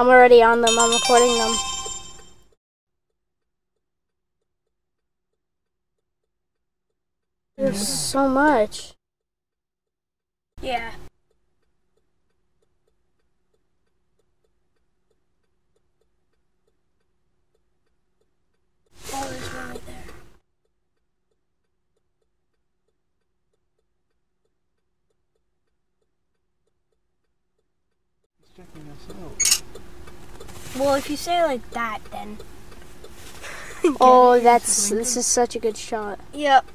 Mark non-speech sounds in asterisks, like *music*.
I'm already on them. I'm recording them. There's so much. Yeah. Oh, there's one right there. He's checking us out. Well, if you say it like that, then. *laughs* Oh, that's this is such a good shot. Yep.